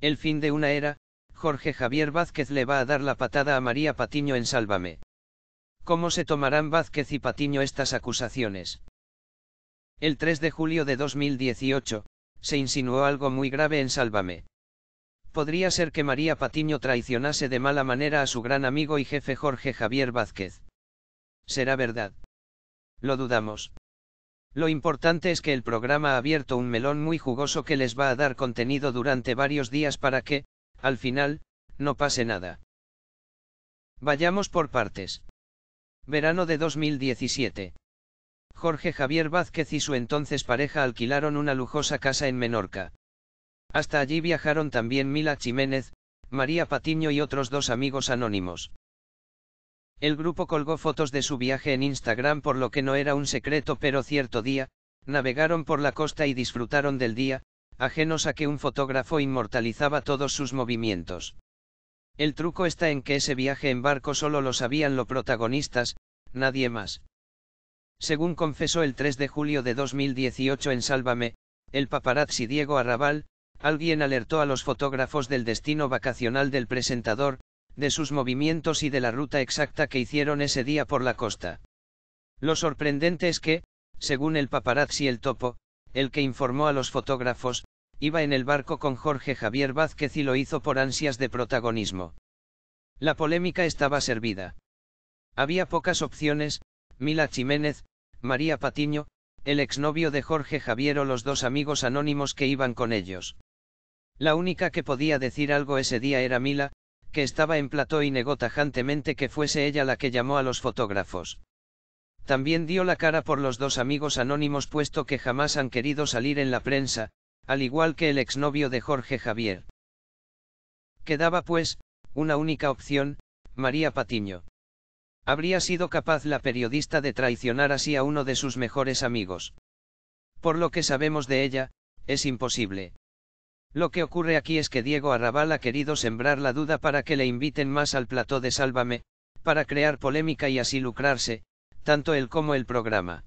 El fin de una era, Jorge Javier Vázquez le va a dar la patada a María Patiño en Sálvame. ¿Cómo se tomarán Vázquez y Patiño estas acusaciones? El 3 de julio de 2018, se insinuó algo muy grave en Sálvame. Podría ser que María Patiño traicionase de mala manera a su gran amigo y jefe Jorge Javier Vázquez. ¿Será verdad? Lo dudamos. Lo importante es que el programa ha abierto un melón muy jugoso que les va a dar contenido durante varios días para que, al final, no pase nada. Vayamos por partes. Verano de 2017. Jorge Javier Vázquez y su entonces pareja alquilaron una lujosa casa en Menorca. Hasta allí viajaron también Mila Jiménez, María Patiño y otros dos amigos anónimos. El grupo colgó fotos de su viaje en Instagram por lo que no era un secreto pero cierto día, navegaron por la costa y disfrutaron del día, ajenos a que un fotógrafo inmortalizaba todos sus movimientos. El truco está en que ese viaje en barco solo lo sabían los protagonistas, nadie más. Según confesó el 3 de julio de 2018 en Sálvame, el paparazzi Diego Arrabal, alguien alertó a los fotógrafos del destino vacacional del presentador, de sus movimientos y de la ruta exacta que hicieron ese día por la costa. Lo sorprendente es que, según el paparazzi El Topo, el que informó a los fotógrafos, iba en el barco con Jorge Javier Vázquez y lo hizo por ansias de protagonismo. La polémica estaba servida. Había pocas opciones, Mila Jiménez, María Patiño, el exnovio de Jorge Javier o los dos amigos anónimos que iban con ellos. La única que podía decir algo ese día era Mila, que estaba en plató y negó tajantemente que fuese ella la que llamó a los fotógrafos. También dio la cara por los dos amigos anónimos puesto que jamás han querido salir en la prensa, al igual que el exnovio de Jorge Javier. Quedaba pues, una única opción, María Patiño. Habría sido capaz la periodista de traicionar así a uno de sus mejores amigos. Por lo que sabemos de ella, es imposible. Lo que ocurre aquí es que Diego Arrabal ha querido sembrar la duda para que le inviten más al plató de Sálvame, para crear polémica y así lucrarse, tanto él como el programa.